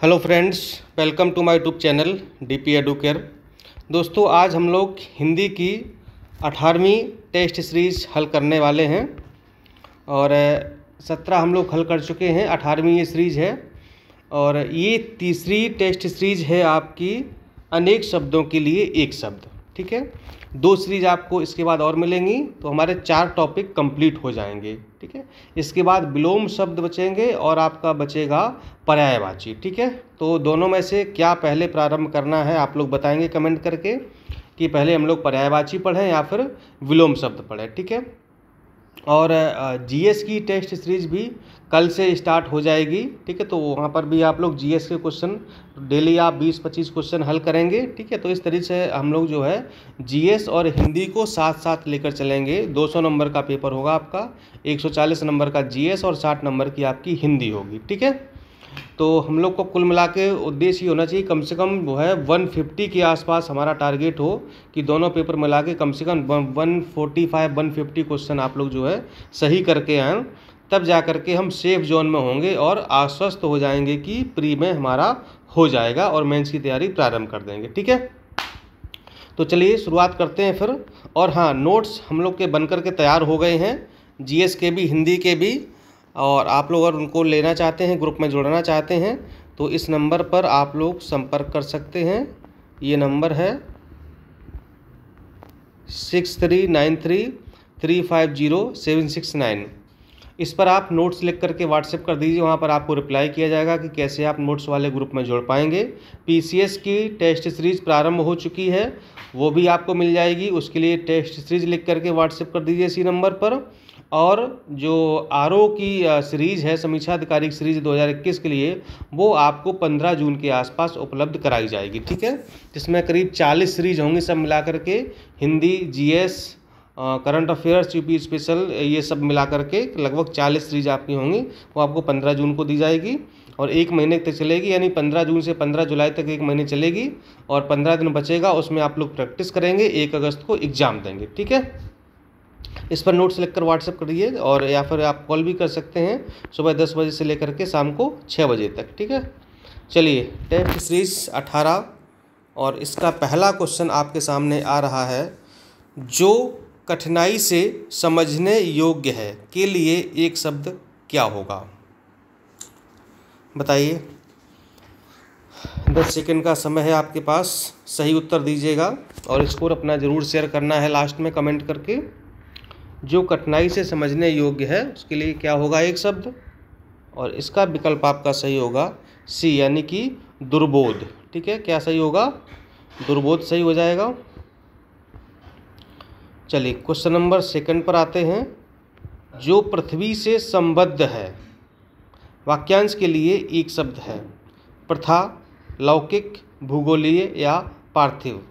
Hello friends, welcome to my YouTube channel D P दोस्तों, आज हम लोग हिंदी की अठारहवीं टेस्ट सीरीज़ हल करने वाले हैं और सत्रह हम लोग हल कर चुके हैं, अठारहवीं ये सीरीज़ है और ये तीसरी टेस्ट सीरीज़ है आपकी अनेक शब्दों के लिए एक शब्द। ठीक है? दो सीरीज़ आपको इसके बाद और मिलेंगी तो हमारे चार टॉपिक कंप्लीट हो जाएँगे, ठीक है? इसके बाद विलोम शब्द बचेंगे और आपका बचेगा पर्यायवाची, ठीक है? तो दोनों में से क्या पहले प्रारंभ करना है, आप लोग बताएँगे कमेंट करके, कि पहले हम लोग पर्यायवाची पढ़ें या फिर विलोम शब्द पढ़ें, ठीक है? और जीएस की टेस्ट सीरीज़ भी कल से स्टार्ट हो जाएगी, ठीक है? तो वहाँ पर भी आप लोग जीएस के क्वेश्चन डेली आप 20-25 क्वेश्चन हल करेंगे, ठीक है? तो इस तरीके से हम लोग जो है जीएस और हिंदी को साथ साथ लेकर चलेंगे। 200 नंबर का पेपर होगा आपका 140 नंबर का जीएस और 60 नंबर की आपकी हिंदी होगी, ठीक है? तो हम लोग को कुल मिला के उद्देश्य होना चाहिए कम से कम जो है 150 के आसपास हमारा टारगेट हो कि दोनों पेपर मिला के कम से कम 145 150 क्वेश्चन आप लोग जो है सही करके आए। तब जा कर के हम सेफ़ जोन में होंगे और आश्वस्त हो जाएँगे कि प्री में हमारा हो जाएगा और मेंस की तैयारी प्रारंभ कर देंगे, ठीक है? तो चलिए शुरुआत करते हैं फिर। और हाँ नोट्स हम लोग के बन कर के तैयार हो गए हैं। जीएस के भी हिंदी के भी। और आप लोग अगर उनको लेना चाहते हैं, ग्रुप में जुड़ना चाहते हैं तो इस नंबर पर आप लोग संपर्क कर सकते हैं। ये नंबर है six three nine three three five zero seven six nine. इस पर आप नोट्स लिख करके व्हाट्सएप कर दीजिए, वहाँ पर आपको रिप्लाई किया जाएगा कि कैसे आप नोट्स वाले ग्रुप में जोड़ पाएँगे। पीसीएस की टेस्ट सीरीज़ प्रारंभ हो चुकी है, वो भी आपको मिल जाएगी। उसके लिए टेस्ट सीरीज़ लिख करके व्हाट्सएप कर दीजिए इसी नंबर पर। और जो आरओ की सीरीज़ है समीक्षा अधिकारी सीरीज़ 2021 के लिए, वो आपको 15 जून के आसपास उपलब्ध कराई जाएगी, ठीक है? जिसमें करीब 40 सीरीज़ होंगी सब मिला करके Hindi, GS current affairs UP special, ये सब मिला करके लगभग 40 सीरीज़ आपकी होंगी, वो आपको 15 जून को दी जाएगी और एक महीने तक चलेगी, यानी 15 जून से 15 जुलाई तक एक महीने चलेगी और 15 दिन बचेगा, उसमें आप लोग प्रैक्टिस करेंगे, एक अगस्त को एग्ज़ाम देंगे, ठीक है? इस पर नोट्स लिखकर व्हाट्सएप करिए और या फिर आप कॉल भी कर सकते हैं सुबह दस बजे से लेकर के शाम को छः बजे तक, ठीक है? चलिए टेस्ट सीरीज़ अठारह और इसका पहला क्वेश्चन आपके सामने आ रहा है, जो कठिनाई से समझने योग्य है, के लिए एक शब्द क्या होगा? बताइए। दस सेकंड का समय है आपके पास, सही उत्तर दीजिएगा और स्कोर अपना ज़रूर शेयर करना है लास्ट में कमेंट करके। जो कठिनाई से समझने योग्य है, उसके लिए क्या होगा एक शब्द? और इसका विकल्प आपका सही होगा सी, यानी कि दुर्बोध। ठीक है? क्या सही होगा? दुर्बोध सही हो जाएगा। चलिए, क्वेश्चन नंबर सेकंड पर आते हैं। जो पृथ्वी से संबद्ध है, वाक्यांश के लिए एक शब्द है, प्रथा, लौकिक, भूगोलीय या पार्थिव।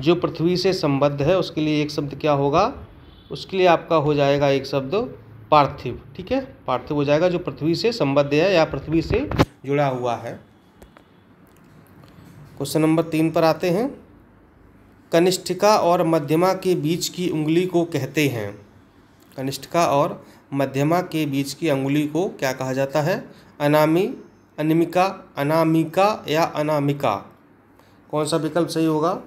जो पृथ्वी से संबद्ध है, उसके लिए एक शब्द क्या होगा? उसके लिए आपका हो जाएगा एक शब्द पार्थिव, ठीक है? पार्थिव हो जाएगा जो पृथ्वी से संबद्ध है या पृथ्वी से जुड़ा हुआ है। क्वेश्चन नंबर तीन पर आते हैं। कनिष्ठिका और मध्यमा के बीच की उंगली को कहते हैं। कनिष्ठिका और मध्यमा के बीच की उंगली को क्या कहा जाता है? अनामी, अनिमिका, अनामिका या अनामिका। कौन सा विकल्प सही होगा?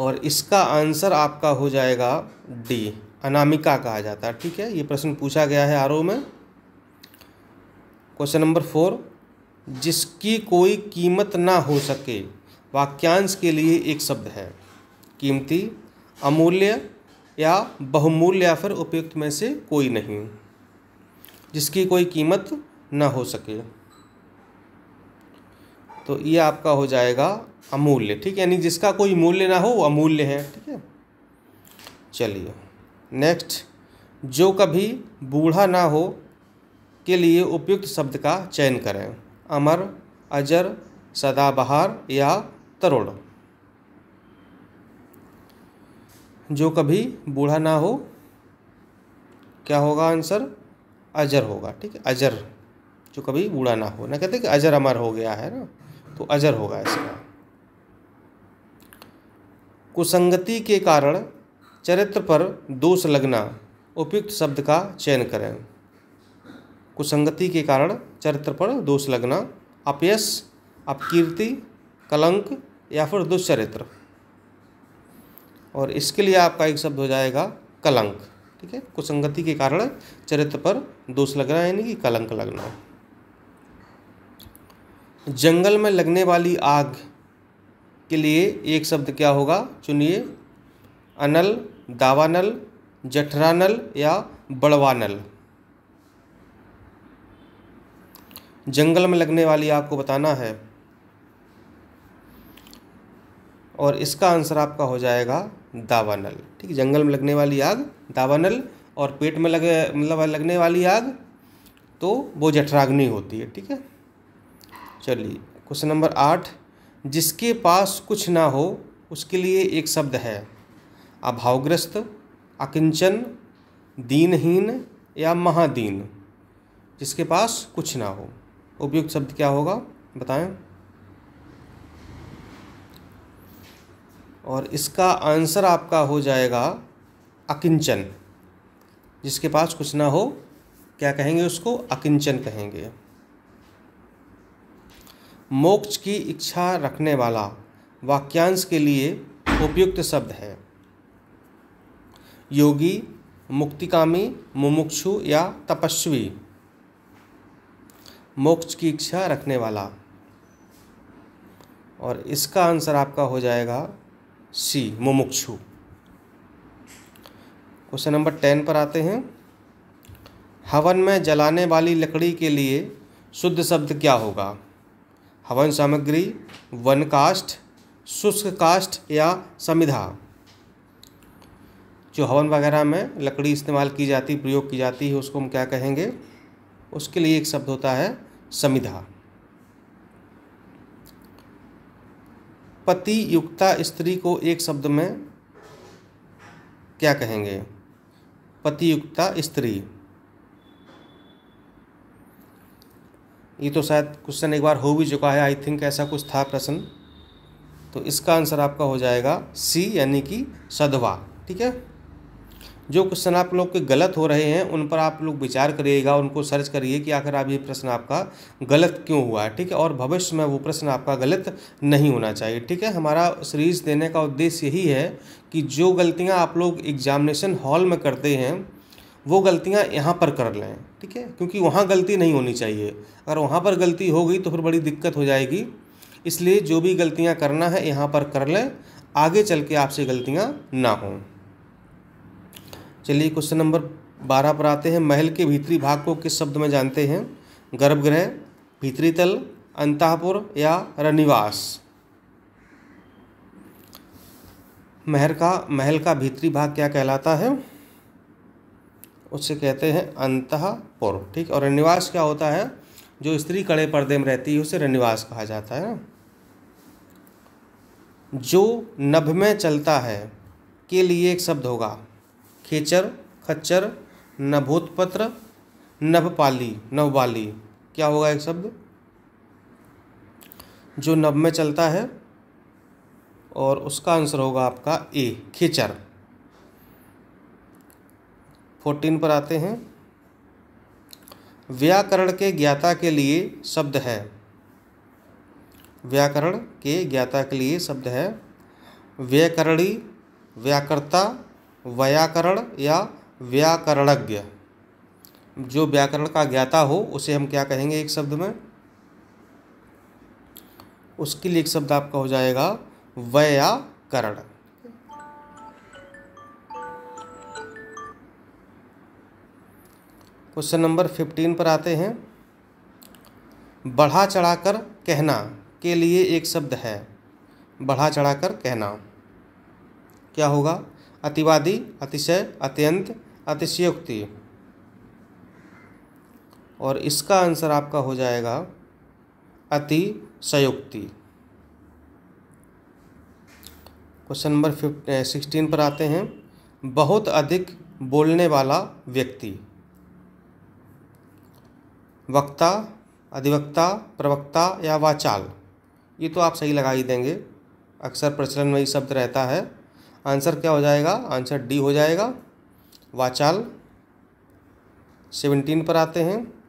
और इसका आंसर आपका हो जाएगा डी, अनामिका कहा जाता है। ठीक है, ये प्रश्न पूछा गया है आर में। क्वेश्चन नंबर फोर, जिसकी कोई कीमत ना हो सके, वाक्यांश के लिए एक शब्द है। कीमती, अमूल्य या बहुमूल्य या फिर उपयुक्त में से कोई नहीं। जिसकी कोई कीमत ना हो सके। तो ये आपका हो जाएगा अमूल्य, ठीक है? यानी जिसका कोई मूल्य ना हो अमूल्य है, ठीक है? चलिए नेक्स्ट जो कभी बूढ़ा ना हो के लिए उपयुक्त शब्द का चयन करें। अमर, अजर, सदाबहार या तरुण। जो कभी बूढ़ा ना हो, क्या होगा आंसर? अजर होगा, ठीक है? अजर, जो कभी बूढ़ा ना हो। ना कहते कि अजर अमर हो गया है ना? तो अजर होगा इसका। कुसंगति के कारण चरित्र पर दोष लगना उपयुक्त शब्द का चयन करें। कुसंगति के कारण चरित्र पर दोष लगना अपयश अपकीर्ति, कलंक या फिर दुष्चरित्र। और इसके लिए आपका एक शब्द हो जाएगा कलंक, ठीक है? कुसंगति के कारण चरित्र पर दोष लगना, यानी कि कलंक लगना। जंगल में लगने वाली आग के लिए एक शब्द क्या होगा? चुनिए। अनल, दावानल, जठरानल या बड़वानल। जंगल में लगने वाली आग को बताना है। और इसका आंसर आपका हो जाएगा दावानल। ठीक, जंगल में लगने वाली आग, दावानल, और पेट में लगे मतलब लगने वाली आग तो वो जठराग्नि होती है। ठीक है? चलिए, क्वेश्चन नंबर आठ। जिसके पास कुछ ना हो, उसके लिए एक शब्द है। अभावग्रस्त, अकिंचन, दीनहीन या महादीन, जिसके पास कुछ ना हो। उपयुक्त शब्द क्या होगा, बताएँ? और इसका आंसर आपका हो जाएगा अकिंचन। जिसके पास कुछ ना हो, क्या कहेंगे उसको? अकिंचन कहेंगे। मोक्ष की इच्छा रखने वाला वाक्यांश के लिए उपयुक्त शब्द है। योगी, मुक्तिकामी, मुमुक्षु या तपस्वी। मोक्ष की इच्छा रखने वाला। और इसका आंसर आपका हो जाएगा सी, मुमुक्षु। क्वेश्चन नंबर टेन पर आते हैं। हवन में जलाने वाली लकड़ी के लिए शुद्ध शब्द क्या होगा? हवन सामग्री, वन काष्ठ, शुष्क काष्ठ या समिधा। जो हवन वगैरह में लकड़ी इस्तेमाल की जाती, प्रयोग की जाती है, उसको हम क्या कहेंगे? उसके लिए एक शब्द होता है समिधा। पति युक्ता स्त्री को एक शब्द में क्या कहेंगे? पति युक्ता स्त्री। ये तो शायद क्वेश्चन एक बार हो भी चुका है आई थिंक ऐसा कुछ था प्रश्न। तो इसका आंसर आपका हो जाएगा सी यानी कि सदवा, ठीक है? जो क्वेश्चन आप लोग के गलत हो रहे हैं, उन पर आप लोग विचार करिएगा, उनको सर्च करिए कि आखिर आप ये प्रश्न आपका गलत क्यों हुआ है ठीक है? और भविष्य में वो प्रश्न आपका गलत नहीं होना चाहिए, ठीक है? हमारा सीरीज़ देने का उद्देश्य यही है कि जो गलतियाँ आप लोग एग्जामिनेशन हॉल में करते हैं वो गलतियाँ यहाँ पर कर लें, ठीक है? क्योंकि वहाँ गलती नहीं होनी चाहिए। अगर वहाँ पर गलती हो गई तो फिर बड़ी दिक्कत हो जाएगी। इसलिए जो भी गलतियाँ करना है, यहाँ पर कर लें। आगे चल के आपसे गलतियाँ ना हों। चलिए, क्वेश्चन नंबर बारह पर आते हैं। महल के भीतरी भाग को किस शब्द में जानते हैं? गर्भगृह, भीतरी तल, अंतापुर या रनिवास? महल का महल का भीतरी भाग क्या कहलाता है? उससे कहते हैं अंतपुर ठीक? और रनिवास क्या होता है? जो स्त्री कड़े पर्दे में रहती है, उसे रनिवास कहा जाता है। जो नभ में चलता है, के लिए एक शब्द होगा। खेचर, खच्चर, नभोत्पत्र, नभपाली, नवबाली। क्या होगा एक शब्द? जो नभ में चलता है, और उसका आंसर होगा आपका ए, खेचर। फोर्टीन पर आते हैं। व्याकरण के ज्ञाता के लिए शब्द है। व्याकरण के ज्ञाता के लिए शब्द है। व्याकरणी, व्याकर्ता, व्याकरण या व्याकरणज्ञ। जो व्याकरण का ज्ञाता हो, उसे हम क्या कहेंगे एक शब्द में? उसके लिए एक शब्द आपका हो जाएगा, व्याकरण। क्वेश्चन नंबर फिफ्टीन पर आते हैं। बढ़ा चढ़ाकर कहना के लिए एक शब्द है। बढ़ा चढ़ाकर कहना। क्या होगा? अतिवादी, अतिशय, अत्यंत, अतिशयोक्ति। और इसका आंसर आपका हो जाएगा अति सयुक्ति क्वेश्चन नंबर फिफ्ट सिक्सटीन पर आते हैं। बहुत अधिक बोलने वाला व्यक्ति। वक्ता, अधिवक्ता, प्रवक्ता या वाचाल। ये तो आप सही लगा ही देंगे। अक्सर प्रचलन में ये शब्द रहता है। आंसर क्या हो जाएगा? आंसर डी हो जाएगा। वाचाल सेवनटीन पर आते हैं।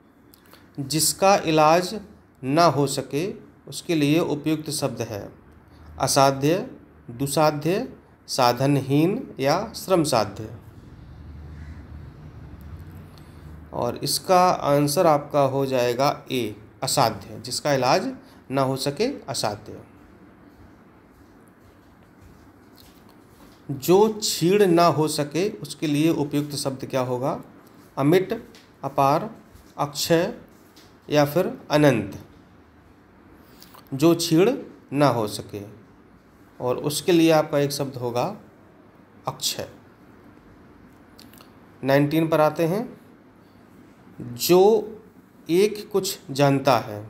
जिसका इलाज ना हो सके, उसके लिए उपयुक्त शब्द है। असाध्य, दुसाध्य, साधनहीन या श्रम साध्य और इसका आंसर आपका हो जाएगा ए, असाध्य, जिसका इलाज ना हो सके असाध्य। जो छीड़ ना हो सके, उसके लिए उपयुक्त शब्द क्या होगा? अमिट, अपार, अक्षय या फिर अनंत। जो छीड़ ना हो सके, और उसके लिए आपका एक शब्द होगा अक्षय। नाइनटीन पर आते हैं। जो एक कुछ जानता है।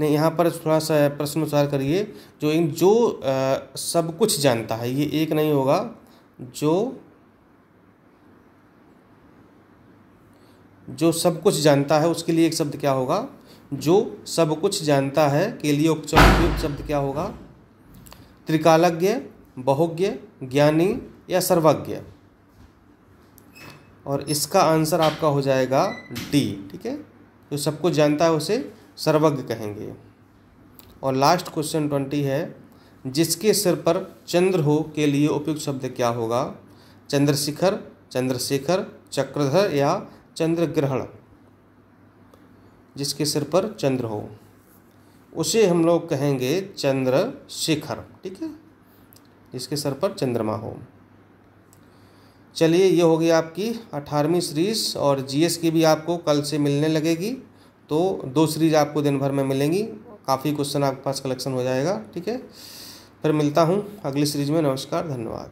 नहीं यहाँ पर थोड़ा सा प्रश्न विचार करिए जो इन जो आ, सब कुछ जानता है ये एक नहीं होगा जो जो सब कुछ जानता है उसके लिए एक शब्द क्या होगा? जो सब कुछ जानता है के लिए उपचार शब्द क्या होगा? त्रिकालज्ञ बहुज्ञ ज्ञानी या सर्वज्ञ। और इसका आंसर आपका हो जाएगा डी ठीक है? जो सब कुछ जानता है उसे सर्वज्ञ कहेंगे। और लास्ट क्वेश्चन ट्वेंटी है, जिसके सिर पर चंद्र हो के लिए उपयुक्त शब्द क्या होगा? चंद्रशिखर, चंद्रशेखर, चक्रधर या चंद्र ग्रहण जिसके सिर पर चंद्र हो। उसे हम लोग कहेंगे चंद्रशेखर, ठीक है? जिसके सर पर चंद्रमा हो। चलिए, ये हो गई आपकी अठारहवीं सीरीज़ और जीएस की भी आपको कल से मिलने लगेगी। तो दो सीरीज़ आपको दिन भर में मिलेंगी। काफ़ी क्वेश्चन आपके पास कलेक्शन हो जाएगा, ठीक है? फिर मिलता हूँ अगली सीरीज़ में। नमस्कार, धन्यवाद।